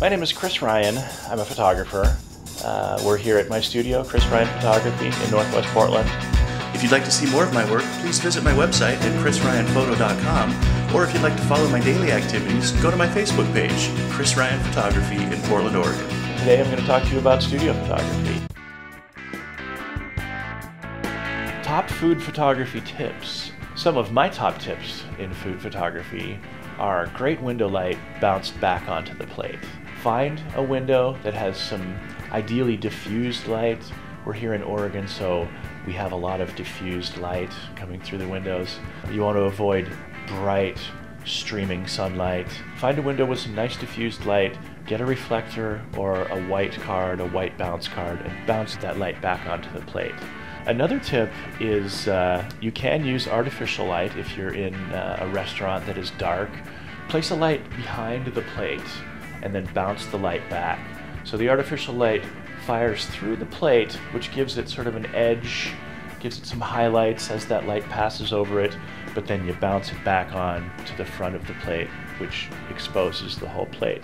My name is Chris Ryan. I'm a photographer. Uh, we're here at my studio, Chris Ryan Photography in Northwest Portland. If you'd like to see more of my work, please visit my website at chrisryanphoto.com, or if you'd like to follow my daily activities, go to my Facebook page, Chris Ryan Photography in Portland, Oregon. Today I'm going to talk to you about studio photography. Top food photography tips. Some of my top tips in food photography are great window light bounced back onto the plate. Find a window that has some ideally diffused light. We're here in Oregon, so we have a lot of diffused light coming through the windows. You want to avoid bright, streaming sunlight. Find a window with some nice diffused light, get a reflector or a white card, a white bounce card, and bounce that light back onto the plate. Another tip is uh, you can use artificial light if you're in uh, a restaurant that is dark. Place a light behind the plate and then bounce the light back. So the artificial light fires through the plate, which gives it sort of an edge, gives it some highlights as that light passes over it, but then you bounce it back on to the front of the plate, which exposes the whole plate.